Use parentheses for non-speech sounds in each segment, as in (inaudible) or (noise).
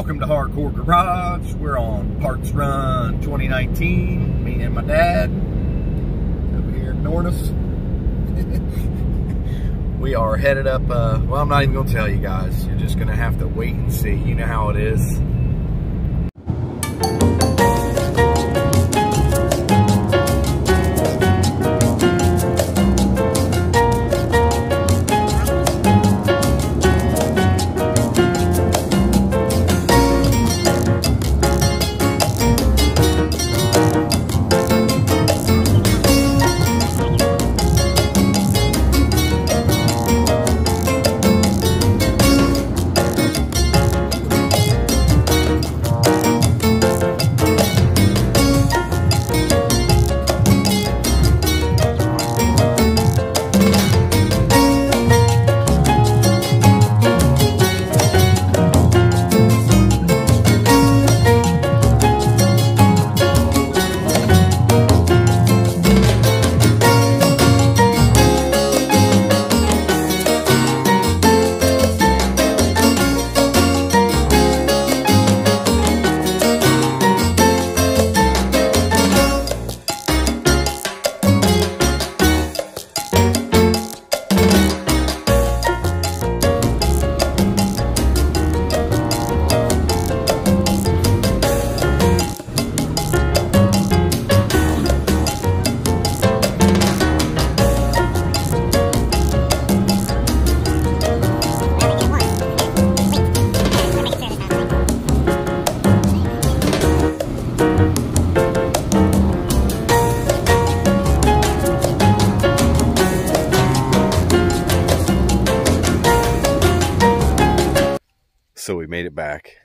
Welcome to Hardcore Garage. We're on Parts Run 2019. Me and my dad over here ignoring us. (laughs) we are headed up. Uh, well, I'm not even going to tell you guys. You're just going to have to wait and see. You know how it is. So we made it back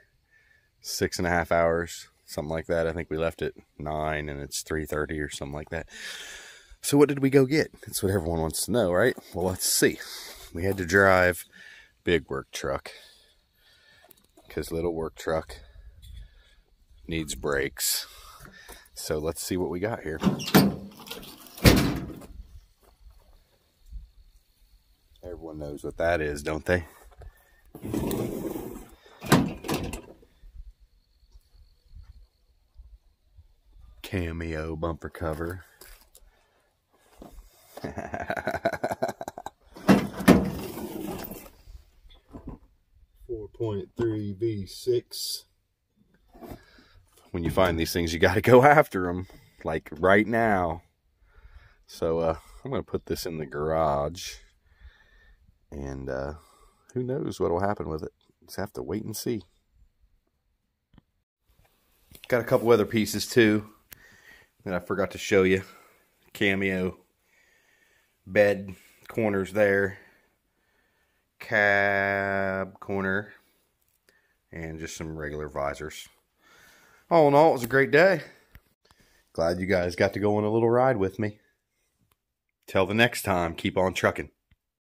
six and a half hours, something like that. I think we left at nine and it's 3.30 or something like that. So what did we go get? That's what everyone wants to know, right? Well, let's see. We had to drive big work truck because little work truck needs brakes. So let's see what we got here. Everyone knows what that is, don't they? Cameo bumper cover. Four point three V six. When you find these things, you got to go after them, like right now. So uh, I'm gonna put this in the garage, and uh, who knows what will happen with it? Just have to wait and see. Got a couple other pieces too that I forgot to show you. Cameo bed corners there. Cab corner. And just some regular visors. All in all, it was a great day. Glad you guys got to go on a little ride with me. Till the next time, keep on trucking.